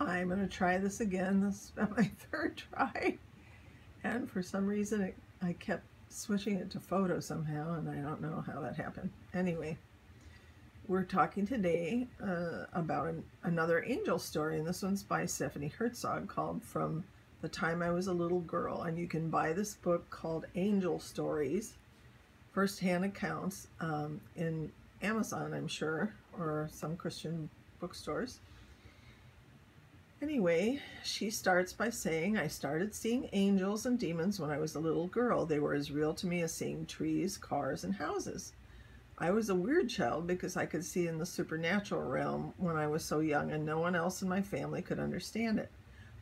I'm going to try this again. This is been my third try. And for some reason, it, I kept switching it to photo somehow, and I don't know how that happened. Anyway, we're talking today uh, about an, another angel story, and this one's by Stephanie Herzog called From the Time I Was a Little Girl. And you can buy this book called Angel Stories, first-hand accounts, um, in Amazon, I'm sure, or some Christian bookstores. Anyway, she starts by saying, I started seeing angels and demons when I was a little girl. They were as real to me as seeing trees, cars, and houses. I was a weird child because I could see in the supernatural realm when I was so young and no one else in my family could understand it.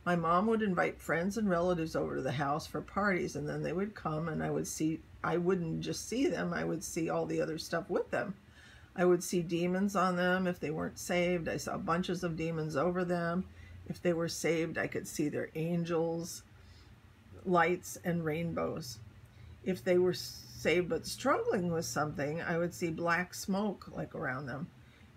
My mom would invite friends and relatives over to the house for parties and then they would come and I would see I wouldn't just see them, I would see all the other stuff with them. I would see demons on them if they weren't saved. I saw bunches of demons over them if they were saved, I could see their angels, lights, and rainbows. If they were saved but struggling with something, I would see black smoke like around them.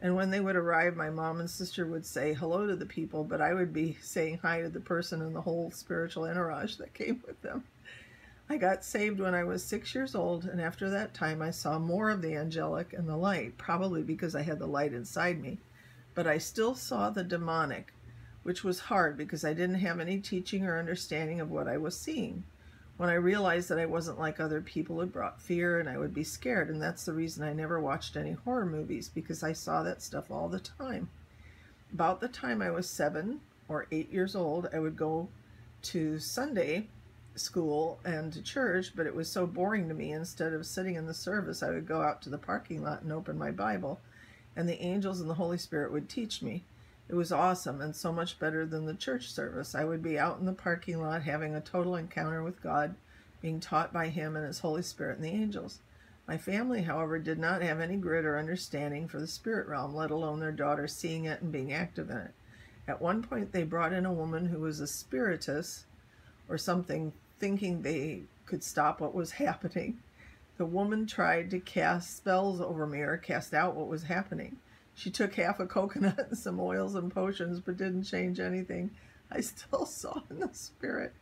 And when they would arrive, my mom and sister would say hello to the people, but I would be saying hi to the person and the whole spiritual entourage that came with them. I got saved when I was six years old, and after that time I saw more of the angelic and the light, probably because I had the light inside me. But I still saw the demonic, which was hard because I didn't have any teaching or understanding of what I was seeing. When I realized that I wasn't like other people, it brought fear and I would be scared, and that's the reason I never watched any horror movies because I saw that stuff all the time. About the time I was seven or eight years old, I would go to Sunday school and to church, but it was so boring to me. Instead of sitting in the service, I would go out to the parking lot and open my Bible, and the angels and the Holy Spirit would teach me. It was awesome and so much better than the church service. I would be out in the parking lot having a total encounter with God, being taught by Him and His Holy Spirit and the angels. My family, however, did not have any grit or understanding for the spirit realm, let alone their daughter seeing it and being active in it. At one point, they brought in a woman who was a spiritist or something, thinking they could stop what was happening. The woman tried to cast spells over me or cast out what was happening. She took half a coconut and some oils and potions, but didn't change anything. I still saw in the spirit.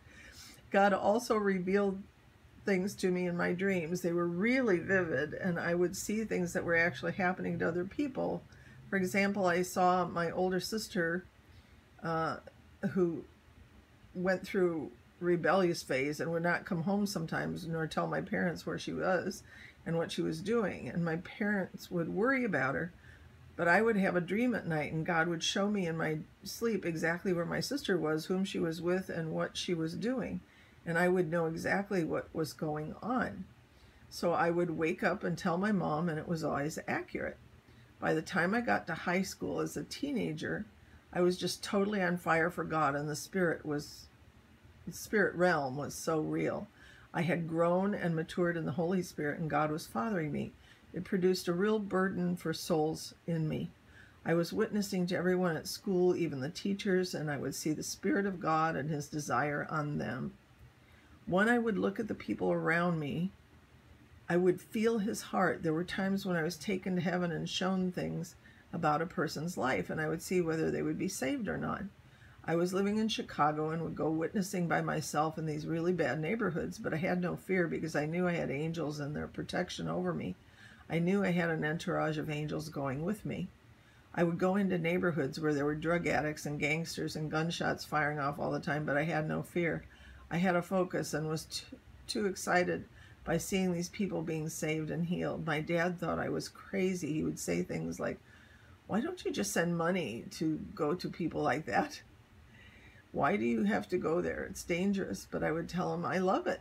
God also revealed things to me in my dreams. They were really vivid, and I would see things that were actually happening to other people. For example, I saw my older sister uh, who went through rebellious phase and would not come home sometimes nor tell my parents where she was and what she was doing. And my parents would worry about her but I would have a dream at night, and God would show me in my sleep exactly where my sister was, whom she was with, and what she was doing. And I would know exactly what was going on. So I would wake up and tell my mom, and it was always accurate. By the time I got to high school as a teenager, I was just totally on fire for God, and the spirit was, the spirit realm was so real. I had grown and matured in the Holy Spirit, and God was fathering me. It produced a real burden for souls in me. I was witnessing to everyone at school, even the teachers, and I would see the Spirit of God and His desire on them. When I would look at the people around me, I would feel His heart. There were times when I was taken to heaven and shown things about a person's life, and I would see whether they would be saved or not. I was living in Chicago and would go witnessing by myself in these really bad neighborhoods, but I had no fear because I knew I had angels and their protection over me. I knew I had an entourage of angels going with me. I would go into neighborhoods where there were drug addicts and gangsters and gunshots firing off all the time, but I had no fear. I had a focus and was too, too excited by seeing these people being saved and healed. My dad thought I was crazy. He would say things like, why don't you just send money to go to people like that? Why do you have to go there? It's dangerous. But I would tell him, I love it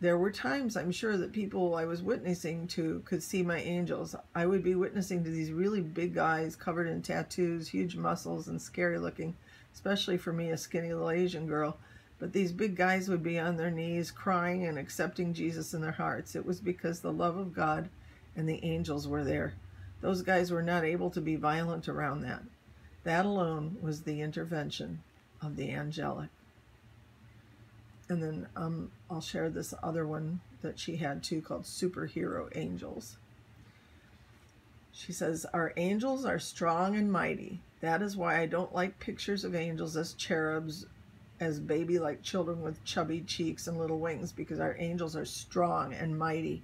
there were times I'm sure that people I was witnessing to could see my angels. I would be witnessing to these really big guys covered in tattoos, huge muscles, and scary looking, especially for me, a skinny little Asian girl. But these big guys would be on their knees crying and accepting Jesus in their hearts. It was because the love of God and the angels were there. Those guys were not able to be violent around that. That alone was the intervention of the angelic and then um, I'll share this other one that she had too called Superhero Angels. She says, Our angels are strong and mighty. That is why I don't like pictures of angels as cherubs, as baby like children with chubby cheeks and little wings, because our angels are strong and mighty.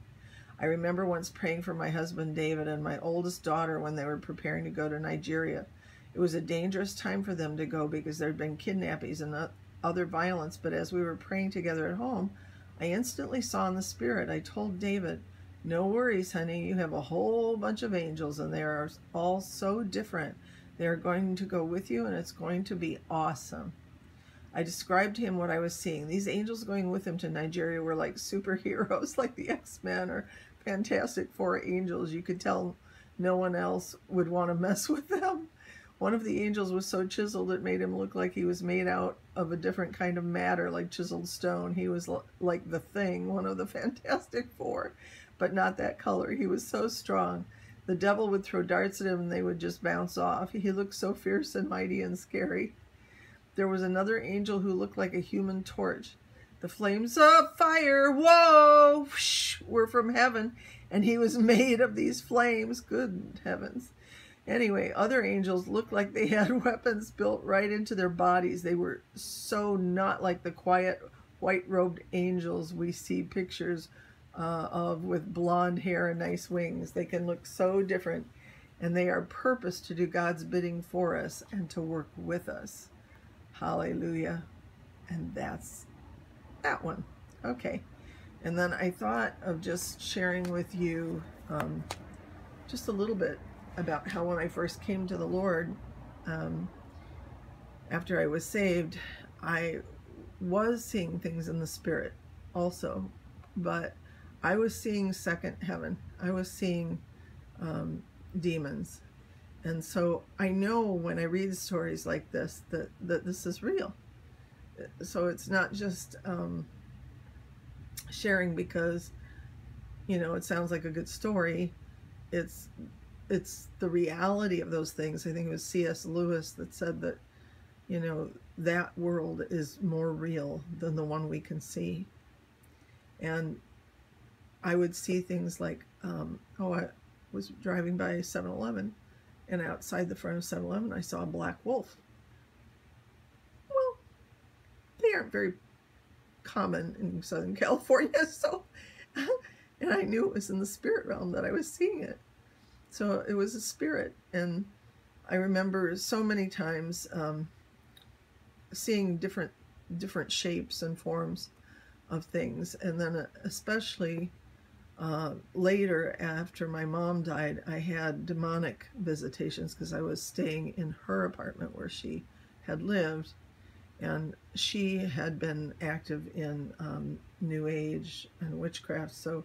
I remember once praying for my husband David and my oldest daughter when they were preparing to go to Nigeria. It was a dangerous time for them to go because there had been kidnappings and other violence, but as we were praying together at home, I instantly saw in the spirit. I told David, No worries, honey, you have a whole bunch of angels, and they are all so different they're going to go with you, and it's going to be awesome. I described to him what I was seeing. These angels going with him to Nigeria were like superheroes, like the X-Men or Fantastic Four angels. You could tell no one else would want to mess with them. One of the angels was so chiseled it made him look like he was made out of a different kind of matter, like chiseled stone. He was like the thing, one of the Fantastic Four, but not that color. He was so strong. The devil would throw darts at him and they would just bounce off. He looked so fierce and mighty and scary. There was another angel who looked like a human torch. The flames of fire, whoa, whoosh, were from heaven, and he was made of these flames. Good heavens. Anyway, other angels looked like they had weapons built right into their bodies. They were so not like the quiet white robed angels we see pictures uh, of with blonde hair and nice wings. They can look so different and they are purposed to do God's bidding for us and to work with us. Hallelujah. And that's that one. Okay. And then I thought of just sharing with you um, just a little bit about how when I first came to the Lord, um, after I was saved, I was seeing things in the spirit also, but I was seeing second heaven. I was seeing um, demons. And so I know when I read stories like this that, that this is real. So it's not just um, sharing because, you know, it sounds like a good story. It's it's the reality of those things. I think it was C.S. Lewis that said that, you know, that world is more real than the one we can see. And I would see things like, um, oh, I was driving by 7-Eleven, and outside the front of 7-Eleven, I saw a black wolf. Well, they aren't very common in Southern California, so, and I knew it was in the spirit realm that I was seeing it. So it was a spirit, and I remember so many times um, seeing different different shapes and forms of things, and then uh, especially uh, later, after my mom died, I had demonic visitations because I was staying in her apartment where she had lived. And she had been active in um, New Age and witchcraft. So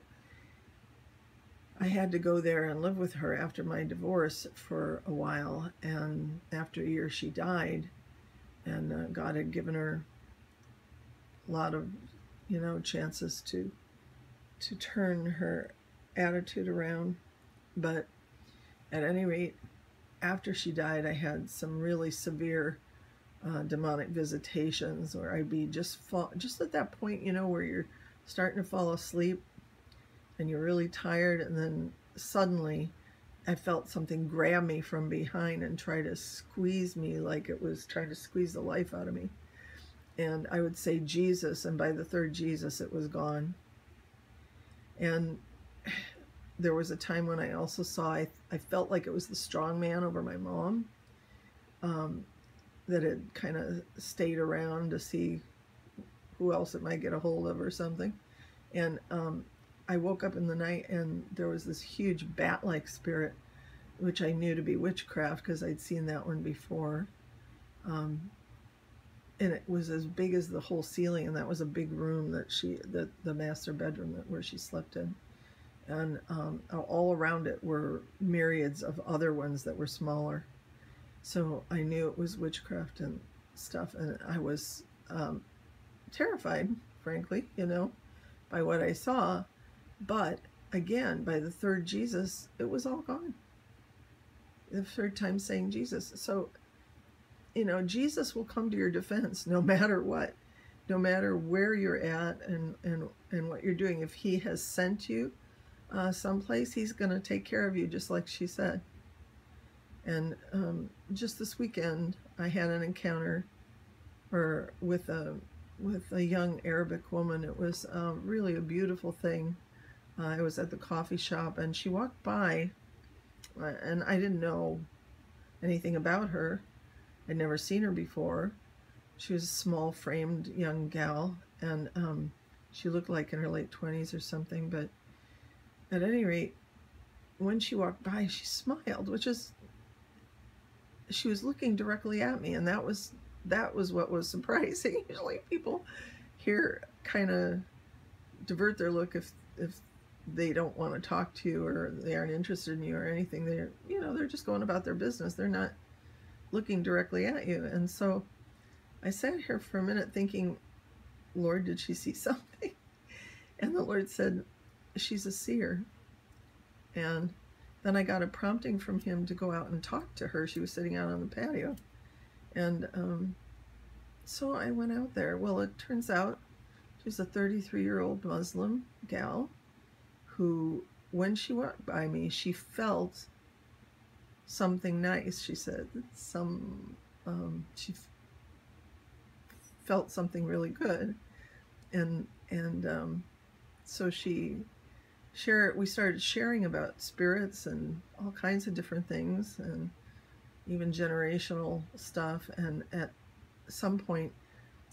I had to go there and live with her after my divorce for a while. And after a year, she died. And uh, God had given her a lot of, you know, chances to to turn her attitude around. But at any rate, after she died, I had some really severe uh, demonic visitations where I'd be just fall, just at that point, you know, where you're starting to fall asleep and you're really tired, and then suddenly I felt something grab me from behind and try to squeeze me like it was trying to squeeze the life out of me. And I would say Jesus, and by the third Jesus, it was gone. And there was a time when I also saw, I, I felt like it was the strong man over my mom um, that had kind of stayed around to see who else it might get a hold of or something. And um, I woke up in the night and there was this huge bat-like spirit, which I knew to be witchcraft because I'd seen that one before. Um, and it was as big as the whole ceiling and that was a big room that she that the master bedroom that where she slept in. And um, all around it were myriads of other ones that were smaller. So i knew it was witchcraft and stuff and i was um, terrified frankly you know by what i saw but again by the third jesus it was all gone the third time saying jesus so you know, Jesus will come to your defense no matter what, no matter where you're at and, and, and what you're doing. If he has sent you uh, someplace, he's going to take care of you, just like she said. And um, just this weekend, I had an encounter or with a with a young Arabic woman. It was uh, really a beautiful thing. Uh, I was at the coffee shop and she walked by, uh, and I didn't know anything about her. I'd never seen her before. She was a small framed young gal, and um, she looked like in her late 20s or something. But at any rate, when she walked by, she smiled, which is she was looking directly at me, and that was that was what was surprising. Usually, people here kind of divert their look if if they don't want to talk to you or they aren't interested in you or anything. They're you know they're just going about their business. They're not looking directly at you, and so I sat here for a minute thinking, Lord, did she see something? And the Lord said, she's a seer. And then I got a prompting from him to go out and talk to her. She was sitting out on the patio. And um, so I went out there. Well, it turns out she's a 33 year old Muslim gal who, when she walked by me, she felt something nice. She said, some, um, she felt something really good. And, and, um, so she share we started sharing about spirits and all kinds of different things and even generational stuff and at some point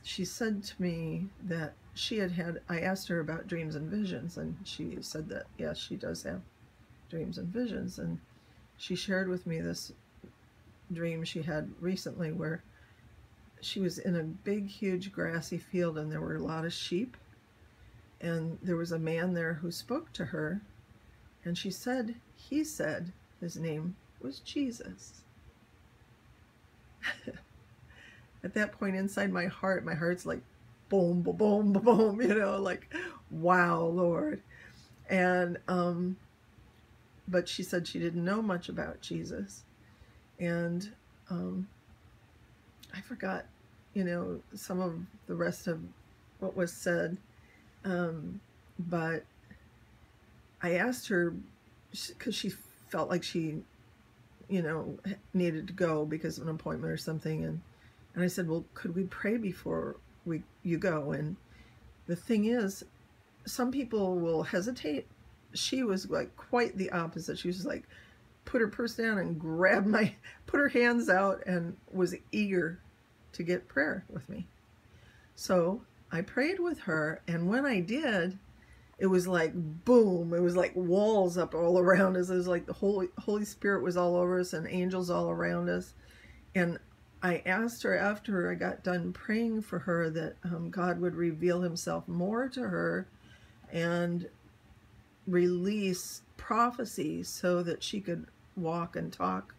she said to me that she had had I asked her about dreams and visions and she said that yes she does have dreams and visions. And she shared with me this dream she had recently where she was in a big huge grassy field and there were a lot of sheep. And there was a man there who spoke to her and she said he said his name was jesus at that point inside my heart my heart's like boom boom boom boom you know like wow lord. And um but she said she didn't know much about jesus. And um i forgot you know some of the rest of what was said. Um, but I asked her because she felt like she, you know, needed to go because of an appointment or something, and and I said, well, could we pray before we you go? And the thing is, some people will hesitate. She was like quite the opposite. She was like, put her purse down and grab my, put her hands out and was eager to get prayer with me. So I prayed with her, and when I did, it was like boom, it was like walls up all around us. It was like the Holy Holy Spirit was all over us and angels all around us. And I asked her after I got done praying for her that um, God would reveal himself more to her and release prophecy so that she could walk and talk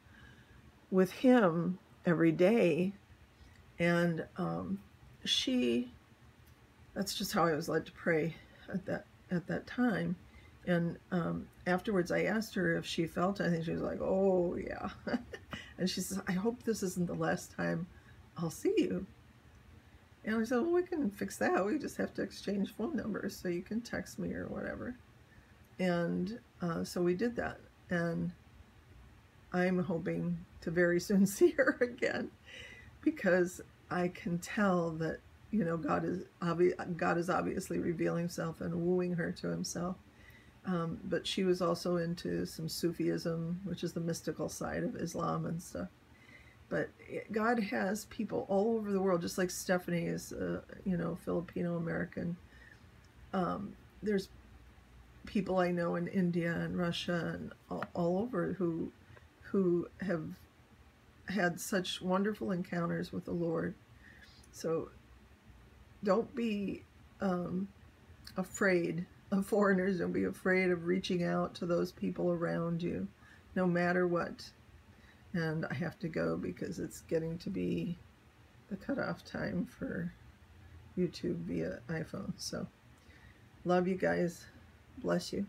with him every day. And um, she that's just how I was led to pray at that at that time. And um, afterwards, I asked her if she felt anything. She was like, "Oh yeah," and she says, "I hope this isn't the last time I'll see you." And I said, "Well, we can fix that. We just have to exchange phone numbers, so you can text me or whatever." And uh, so we did that, and I'm hoping to very soon see her again because I can tell that you know, God is God is obviously revealing himself and wooing her to himself. Um, but she was also into some Sufism, which is the mystical side of Islam and stuff. But God has people all over the world, just like Stephanie is, uh, you know, Filipino American. Um, there's people I know in India and Russia and all, all over who who have had such wonderful encounters with the Lord. So don't be um, afraid of foreigners. Don't be afraid of reaching out to those people around you, no matter what. And I have to go because it's getting to be the cutoff time for YouTube via iPhone. So, love you guys. Bless you.